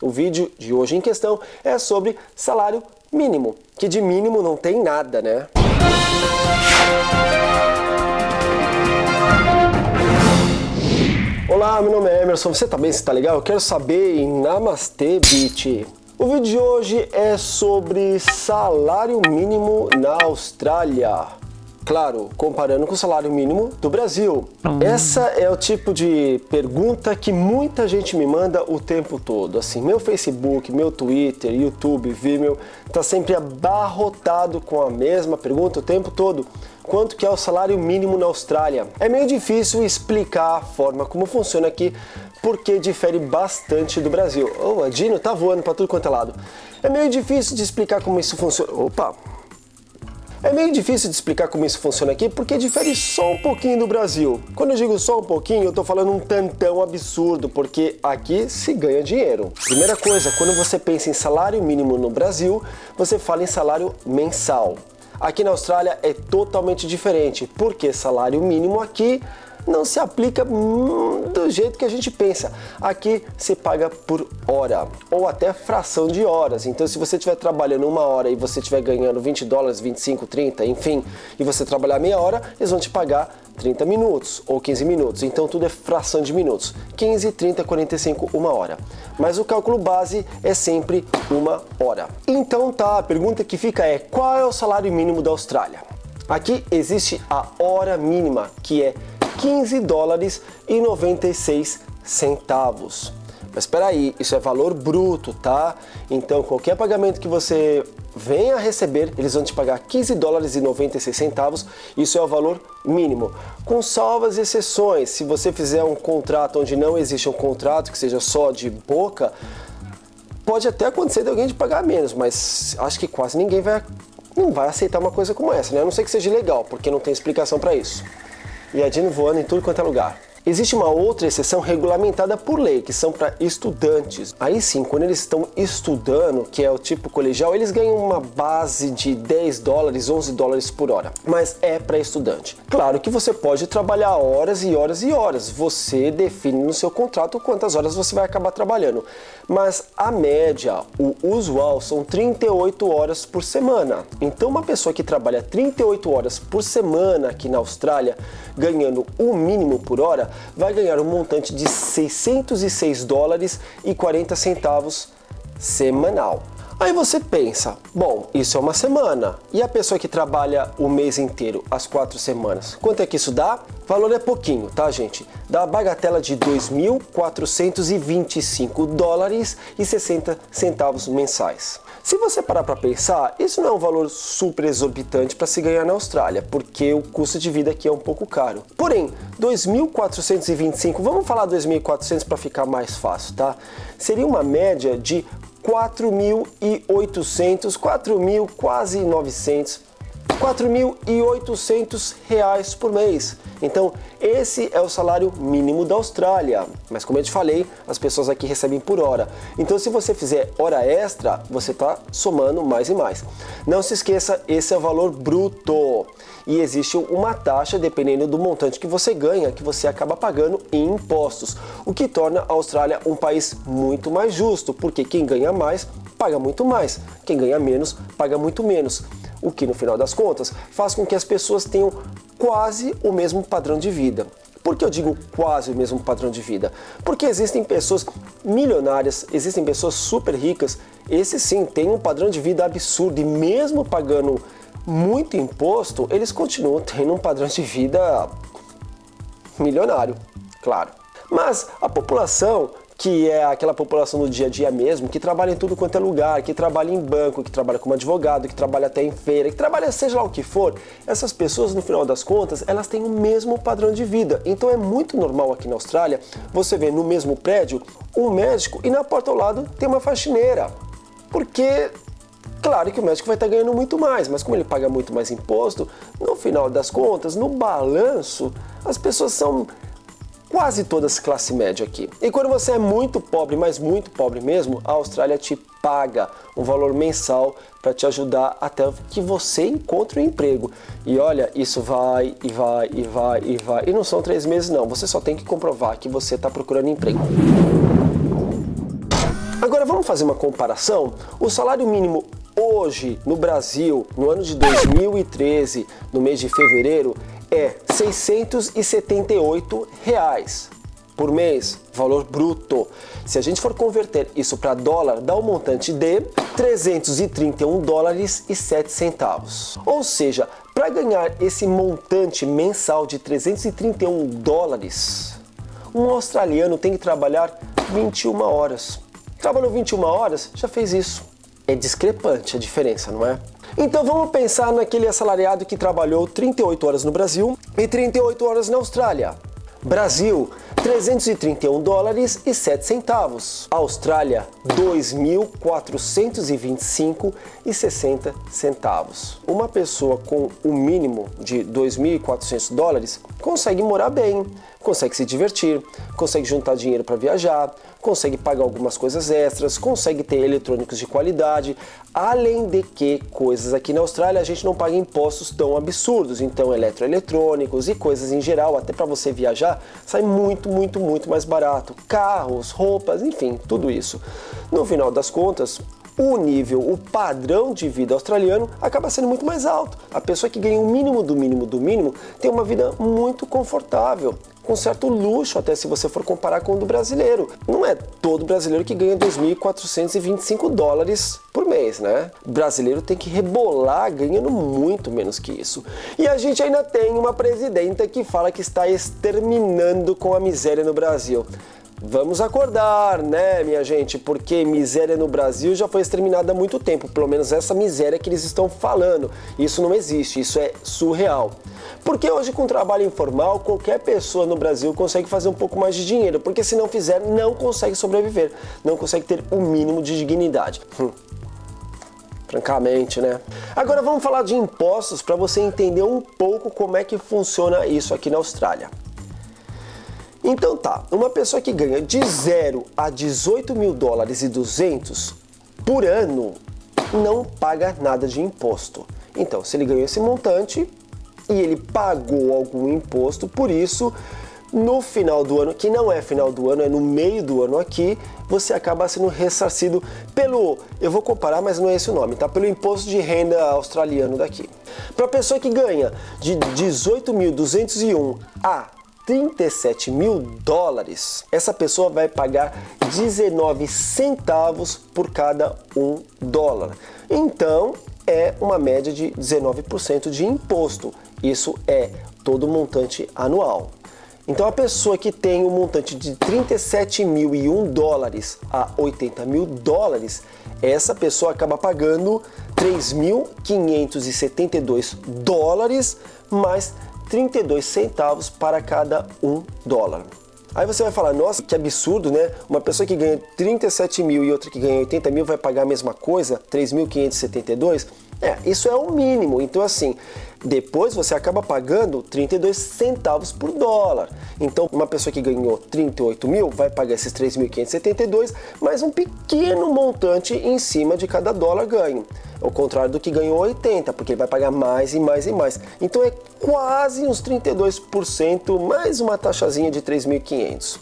O vídeo de hoje em questão é sobre salário mínimo, que de mínimo não tem nada, né? Olá, meu nome é Emerson, você tá bem? Você tá legal? Eu quero saber em Namastê Beach. O vídeo de hoje é sobre salário mínimo na Austrália. Claro, comparando com o salário mínimo do Brasil. Essa é o tipo de pergunta que muita gente me manda o tempo todo. Assim, meu Facebook, meu Twitter, YouTube, Vimeo, tá sempre abarrotado com a mesma pergunta o tempo todo. Quanto que é o salário mínimo na Austrália? É meio difícil explicar a forma como funciona aqui, porque difere bastante do Brasil. Oh, a Dino tá voando para tudo quanto é lado. É meio difícil de explicar como isso funciona. Opa, é meio difícil de explicar como isso funciona aqui porque difere só um pouquinho do Brasil. Quando eu digo só um pouquinho, eu tô falando um tantão absurdo, porque aqui se ganha dinheiro. Primeira coisa, quando você pensa em salário mínimo no Brasil, você fala em salário mensal. Aqui na Austrália é totalmente diferente, porque salário mínimo aqui não se aplica do jeito que a gente pensa. Aqui se paga por hora ou até fração de horas. Então, se você estiver trabalhando uma hora e você estiver ganhando 20 dólares, 25, 30, enfim, e você trabalhar meia hora, eles vão te pagar 30 minutos ou 15 minutos. Então, tudo é fração de minutos: 15, 30, 45, uma hora. Mas o cálculo base é sempre uma hora. Então, tá, a pergunta que fica é: qual é o salário mínimo da Austrália? Aqui existe a hora mínima, que é 15 dólares e 96 centavos. Mas espera aí, isso é valor bruto, tá? Então qualquer pagamento que você venha a receber, eles vão te pagar 15 dólares e 96 centavos. Isso é o valor mínimo. Com salvas exceções, se você fizer um contrato onde não existe um contrato que seja só de boca, pode até acontecer de alguém te pagar menos, mas acho que quase ninguém vai não vai aceitar uma coisa como essa, né? A não sei que seja legal, porque não tem explicação para isso e a Dino voando em tudo quanto é lugar. Existe uma outra exceção regulamentada por lei, que são para estudantes. Aí sim, quando eles estão estudando, que é o tipo colegial, eles ganham uma base de 10 dólares, 11 dólares por hora. Mas é para estudante. Claro que você pode trabalhar horas e horas e horas. Você define no seu contrato quantas horas você vai acabar trabalhando. Mas a média, o usual, são 38 horas por semana. Então, uma pessoa que trabalha 38 horas por semana aqui na Austrália, ganhando o mínimo por hora, vai ganhar um montante de 606 dólares e 40 centavos semanal. Aí você pensa, bom, isso é uma semana. E a pessoa que trabalha o mês inteiro, as quatro semanas, quanto é que isso dá? O valor é pouquinho, tá, gente? Dá a bagatela de 2.425 dólares e 60 centavos mensais. Se você parar para pensar, isso não é um valor super exorbitante para se ganhar na Austrália, porque o custo de vida aqui é um pouco caro. Porém, 2.425, vamos falar 2.400 para ficar mais fácil, tá? Seria uma média de 4.800, 4.000, quase 900 4.800 reais por mês. Então, esse é o salário mínimo da Austrália. Mas como eu te falei, as pessoas aqui recebem por hora. Então, se você fizer hora extra, você está somando mais e mais. Não se esqueça, esse é o valor bruto. E existe uma taxa, dependendo do montante que você ganha, que você acaba pagando em impostos, o que torna a Austrália um país muito mais justo, porque quem ganha mais paga muito mais, quem ganha menos paga muito menos o que no final das contas faz com que as pessoas tenham quase o mesmo padrão de vida. Por que eu digo quase o mesmo padrão de vida? Porque existem pessoas milionárias, existem pessoas super ricas, esses sim têm um padrão de vida absurdo e mesmo pagando muito imposto, eles continuam tendo um padrão de vida milionário, claro. Mas a população que é aquela população do dia a dia mesmo, que trabalha em tudo quanto é lugar, que trabalha em banco, que trabalha como advogado, que trabalha até em feira, que trabalha seja lá o que for, essas pessoas no final das contas, elas têm o mesmo padrão de vida. Então é muito normal aqui na Austrália você ver no mesmo prédio um médico e na porta ao lado tem uma faxineira. Porque Claro que o médico vai estar ganhando muito mais, mas como ele paga muito mais imposto, no final das contas, no balanço, as pessoas são quase todas classe média aqui. E quando você é muito pobre, mas muito pobre mesmo, a Austrália te paga um valor mensal para te ajudar até que você encontre um emprego. E olha, isso vai e vai e vai e vai. E não são três meses, não. Você só tem que comprovar que você está procurando emprego. Agora vamos fazer uma comparação? O salário mínimo hoje no Brasil, no ano de 2013, no mês de fevereiro, é 678 reais por mês, valor bruto. Se a gente for converter isso para dólar, dá um montante de 331 dólares e 7 centavos. Ou seja, para ganhar esse montante mensal de 331 dólares, um australiano tem que trabalhar 21 horas. Trabalhou 21 horas, já fez isso. É discrepante a diferença, não é? Então vamos pensar naquele assalariado que trabalhou 38 horas no Brasil e 38 horas na Austrália. Brasil, 331 dólares e 7 centavos. Austrália, 2.425 e 60 centavos. Uma pessoa com o mínimo de 2.400 dólares consegue morar bem, consegue se divertir, consegue juntar dinheiro para viajar, consegue pagar algumas coisas extras, consegue ter eletrônicos de qualidade, além de que coisas aqui na Austrália a gente não paga impostos tão absurdos, então eletroeletrônicos e coisas em geral, até para você viajar, sai muito, muito, muito mais barato. Carros, roupas, enfim, tudo isso. No final das contas, o nível, o padrão de vida australiano acaba sendo muito mais alto. A pessoa que ganha o mínimo do mínimo do mínimo tem uma vida muito confortável, com certo luxo, até se você for comparar com o do brasileiro. Não é todo brasileiro que ganha 2.425 dólares por mês, né? O brasileiro tem que rebolar ganhando muito menos que isso. E a gente ainda tem uma presidenta que fala que está exterminando com a miséria no Brasil. Vamos acordar, né, minha gente? Porque miséria no Brasil já foi exterminada há muito tempo, pelo menos essa miséria que eles estão falando. Isso não existe, isso é surreal. Porque hoje, com trabalho informal, qualquer pessoa no Brasil consegue fazer um pouco mais de dinheiro, porque se não fizer, não consegue sobreviver, não consegue ter o mínimo de dignidade. Hum. Francamente, né? Agora vamos falar de impostos para você entender um pouco como é que funciona isso aqui na Austrália. Então tá, uma pessoa que ganha de 0 a 18 mil dólares e 200 por ano não paga nada de imposto. Então, se ele ganhou esse montante e ele pagou algum imposto, por isso, no final do ano, que não é final do ano, é no meio do ano aqui, você acaba sendo ressarcido pelo, eu vou comparar, mas não é esse o nome, tá? Pelo imposto de renda australiano daqui. Para a pessoa que ganha de 18.201 a 37 mil dólares, essa pessoa vai pagar 19 centavos por cada um dólar. Então é uma média de 19% de imposto. Isso é todo o montante anual. Então a pessoa que tem um montante de 37 mil e um dólares a 80 mil dólares, essa pessoa acaba pagando 3.572 dólares mais 32 centavos para cada um dólar. Aí você vai falar, nossa, que absurdo, né? Uma pessoa que ganha 37 mil e outra que ganha 80 mil vai pagar a mesma coisa, 3.572? É, isso é o mínimo. Então, assim, depois você acaba pagando 32 centavos por dólar. Então, uma pessoa que ganhou 38 mil vai pagar esses 3.572 mais um pequeno montante em cima de cada dólar ganho. Ao contrário do que ganhou 80, porque ele vai pagar mais e mais e mais. Então é quase uns 32% mais uma taxazinha de 3.500.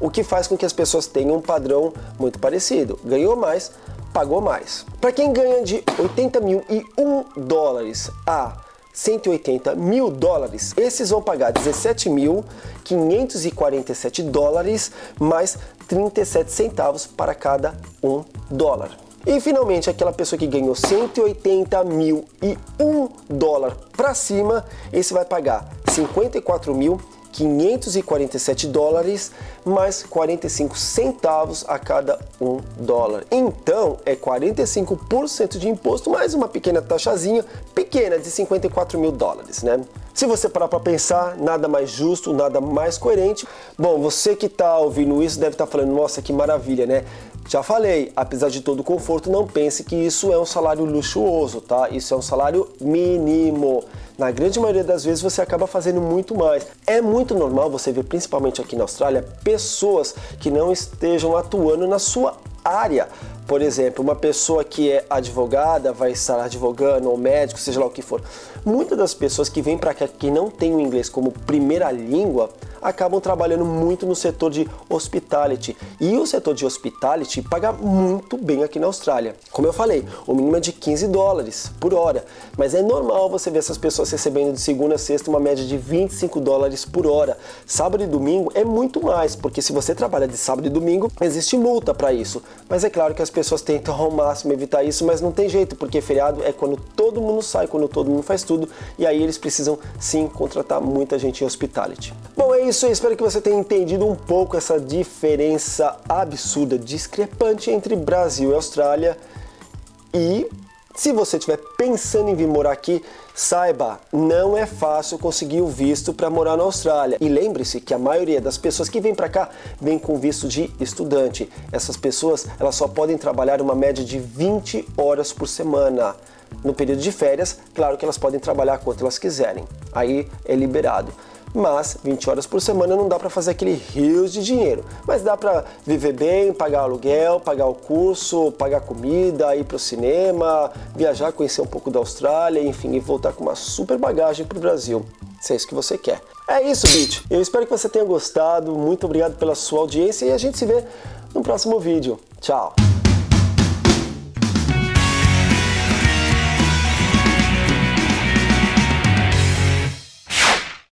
O que faz com que as pessoas tenham um padrão muito parecido. Ganhou mais, pagou mais. Para quem ganha de 80 mil e 1 dólares a 180 mil dólares, esses vão pagar 17.547 dólares mais 37 centavos para cada um dólar. E finalmente, aquela pessoa que ganhou 180 mil e um dólar para cima, esse vai pagar 54 mil 547 dólares mais 45 centavos a cada um dólar. Então é 45% de imposto mais uma pequena taxazinha pequena de 54 mil dólares, né? Se você parar para pensar, nada mais justo, nada mais coerente. Bom, você que está ouvindo isso deve estar tá falando, nossa, que maravilha, né? Já falei, apesar de todo o conforto, não pense que isso é um salário luxuoso, tá? Isso é um salário mínimo. Na grande maioria das vezes você acaba fazendo muito mais. É muito normal você ver, principalmente aqui na Austrália, pessoas que não estejam atuando na sua área. Por exemplo, uma pessoa que é advogada vai estar advogando ou médico, seja lá o que for. Muitas das pessoas que vêm para cá que não têm o inglês como primeira língua acabam trabalhando muito no setor de hospitality. E o setor de hospitality paga muito bem aqui na Austrália. Como eu falei, o mínimo é de 15 dólares por hora, mas é normal você ver essas pessoas recebendo de segunda a sexta uma média de 25 dólares por hora. Sábado e domingo é muito mais, porque se você trabalha de sábado e domingo, existe multa para isso. Mas é claro que as pessoas tentam ao máximo evitar isso, mas não tem jeito, porque feriado é quando todo mundo sai, quando todo mundo faz tudo, e aí eles precisam sim contratar muita gente em hospitality. Bom, é isso, eu espero que você tenha entendido um pouco essa diferença absurda, discrepante entre Brasil e Austrália. E se você estiver pensando em vir morar aqui, saiba, não é fácil conseguir o visto para morar na Austrália. E lembre-se que a maioria das pessoas que vêm para cá vem com visto de estudante. Essas pessoas, elas só podem trabalhar uma média de 20 horas por semana. No período de férias, claro que elas podem trabalhar quanto elas quiserem. Aí é liberado mas 20 horas por semana não dá para fazer aquele rios de dinheiro, mas dá para viver bem, pagar aluguel, pagar o curso, pagar comida, ir para o cinema, viajar, conhecer um pouco da Austrália, enfim, e voltar com uma super bagagem para o Brasil, se é isso que você quer. É isso, Beat. Eu espero que você tenha gostado. Muito obrigado pela sua audiência e a gente se vê no próximo vídeo. Tchau!